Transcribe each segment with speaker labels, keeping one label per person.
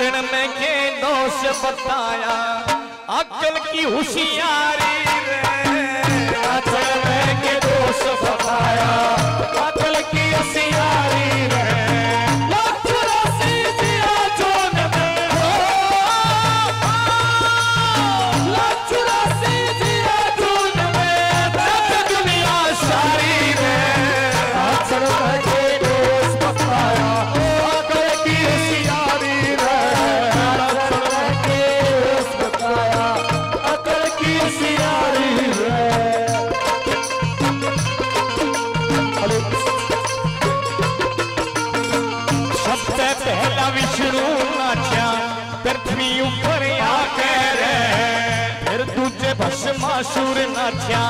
Speaker 1: भाषण में के दोष बताया। अकल की होशियारी रे भाषण में के दोष बताया। भी उपर फिर दूजे भस्मा सुर नचा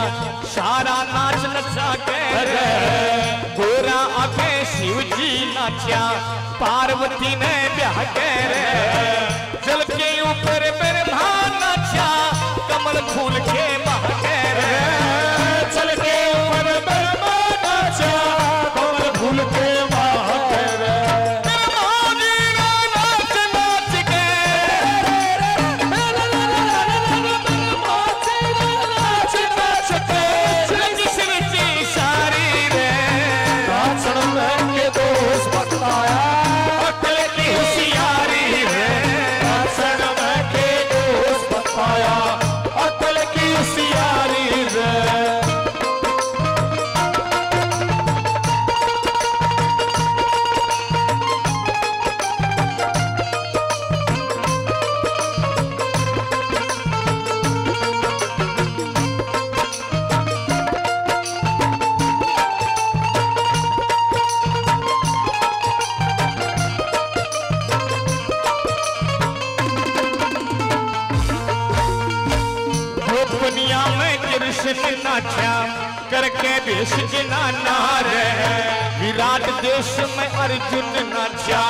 Speaker 1: सारा नाच नचा कर गोरा आके शिव जी नाचा पार्वती ने ब्याह कर चल के ऊपर मेरे नाचा अच्छा, करके देश जिना नार विराट देश में अर्जुन नाचा अच्छा,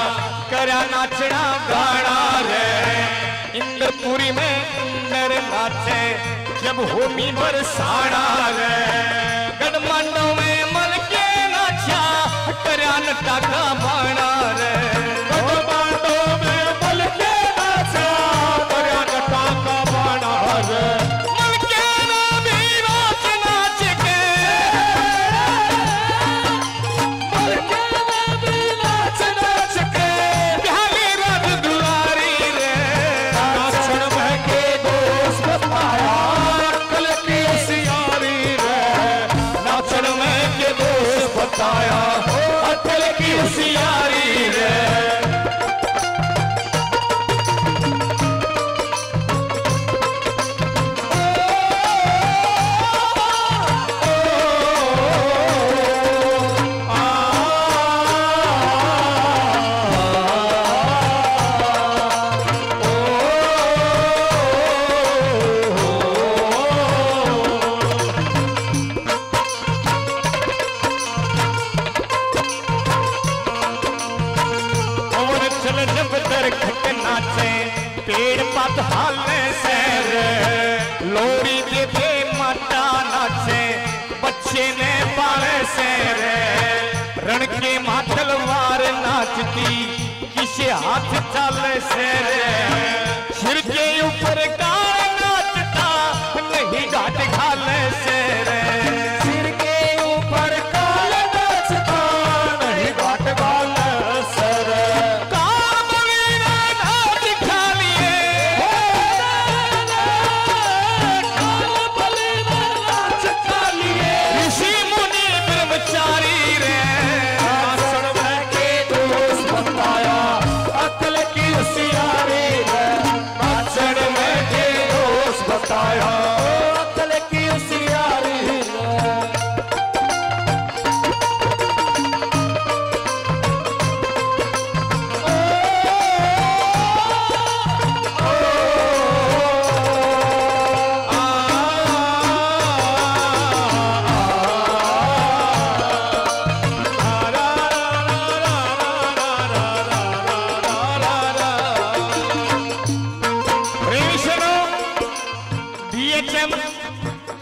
Speaker 1: करा नाचना गाड़ा रे इंद्रपुरी में नर नाचे, जब होमी बरसाना रे गणमांडव में मलके नाचा, करा नटा का रे मचे पेड़ पतहाल सैर। लोरी के थे मटा नाचे, बच्चे ने पाल सैर। रण के मातलवार नाचती, किसे हाथ चाल सैर।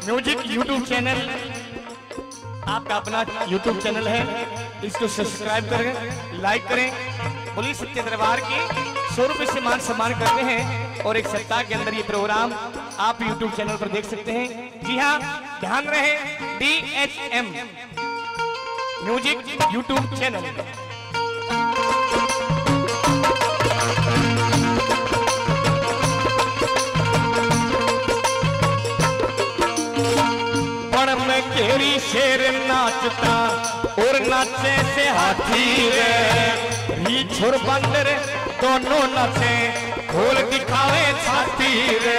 Speaker 1: म्यूज़िक यूट्यूब चैनल आपका अपना यूट्यूब चैनल है। इसको सब्सक्राइब करें लाइक करें। पुलिस के दरबार के सौ रुपये से मान सम्मान करते हैं और एक सप्ताह के अंदर ये प्रोग्राम आप यूट्यूब चैनल पर देख सकते हैं। जी हाँ ध्यान रहे D H M music YouTube channel नाचता, और नाचे से हाथी रे। ही छोर बंदर दोनों नाचे खोल दिखावे छाती रे।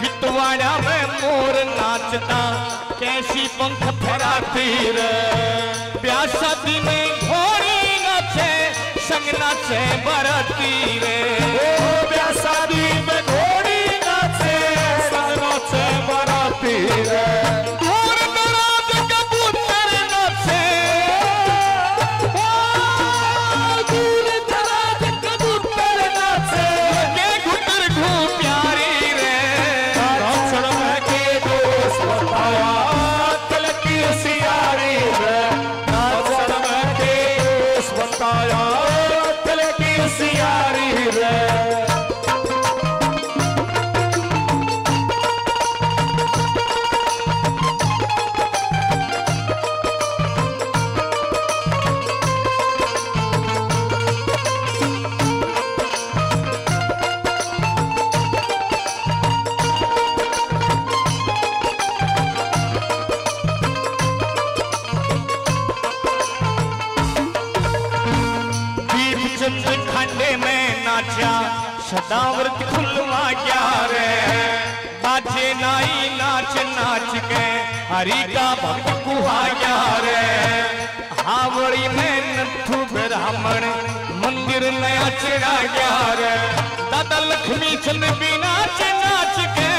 Speaker 1: बितवाड़ा में मोर नाचता, कैसी पंख फहराती रे। ब्याह शादी में घोड़ी नाचे, संग नाचे बरती रे। सदाव्रत खुलवा गया नाचे नाई नाच नाच के, हरी का भक्त कुहा गया हावड़ी में नथु ब्राह्मण मंदिर नया चढ़ा गया दादा लक्ष्मी चंद भी नाच नाच के